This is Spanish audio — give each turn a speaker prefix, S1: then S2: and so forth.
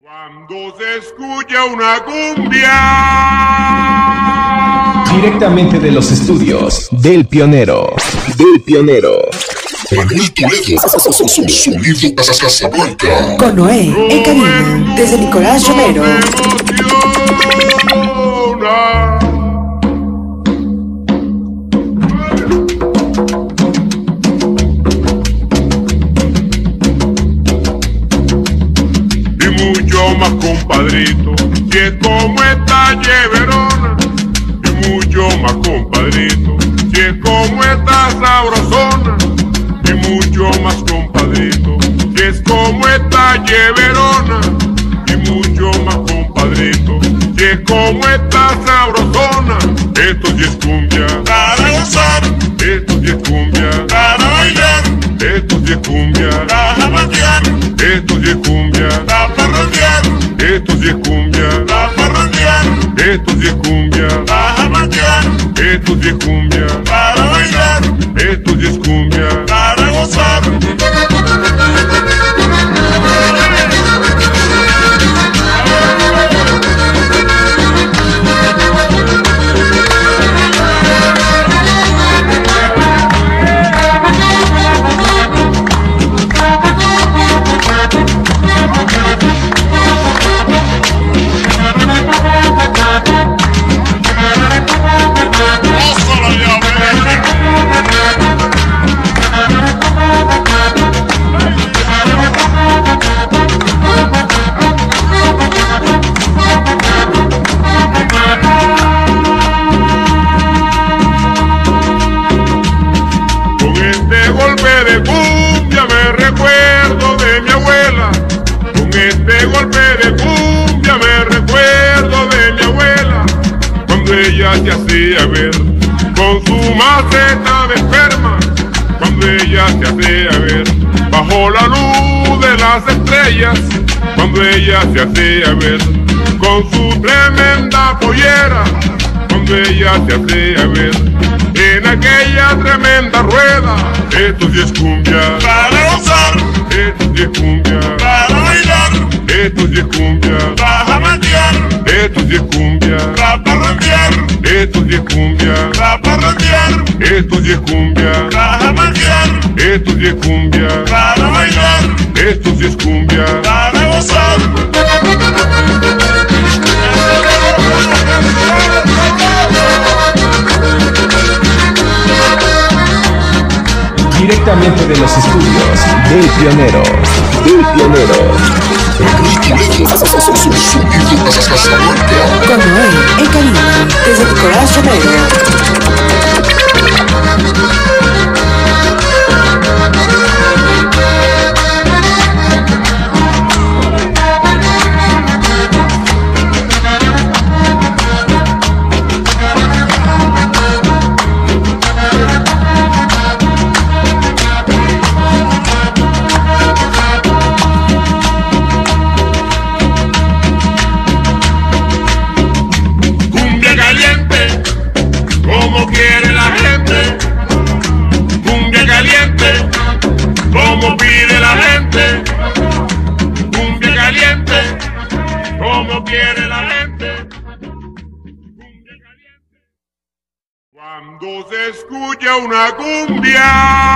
S1: Cuando se escucha una cumbia.
S2: Directamente de los estudios del pionero. Del pionero.
S3: Manuel Toledo, sonido Casablanca.
S4: Con Noé, en cabina, desde Nicolás Romero.
S1: Más compadrito, si es como esta lleverona. Y mucho más compadrito, si es como esta sabrosona. Y mucho más compadrito, si es como esta lleverona. Y mucho más compadrito, si es como esta sabrosona. Esto sí es cumbia,
S3: Para gozar,
S1: esto sí es cumbia,
S3: para bailar,
S1: esto sí es cumbia, esto sí es cumbia,
S3: para parrandear,
S1: esto sí es cumbia,
S3: para parrandear,
S1: esto sí es cumbia,
S3: para jabatear,
S1: esto sí es cumbia,
S3: para bailar,
S1: esto sí es cumbia.
S3: para gozar.
S1: Ella se hacía ver con su maceta de esperma. Cuando ella se hacía ver bajo la luz de las estrellas. Cuando ella se hacía ver con su tremenda pollera. Cuando ella se hacía ver en aquella tremenda rueda. Esto sí es cumbia,
S3: Para gozar,
S1: esto sí es cumbia,
S3: para bailar,
S1: esto sí es cumbia,
S3: para jabatear,
S1: esto sí es cumbia,
S3: para
S1: esto sí es cumbia,
S3: para parrandear,
S1: esto sí es cumbia,
S3: para jabatear,
S1: esto sí es cumbia,
S3: para bailar,
S1: esto sí es cumbia.
S3: para gozar.
S2: Directamente de los estudios del pionero. Del pionero.
S4: Con Nicolás
S1: Cuando se escucha una cumbia.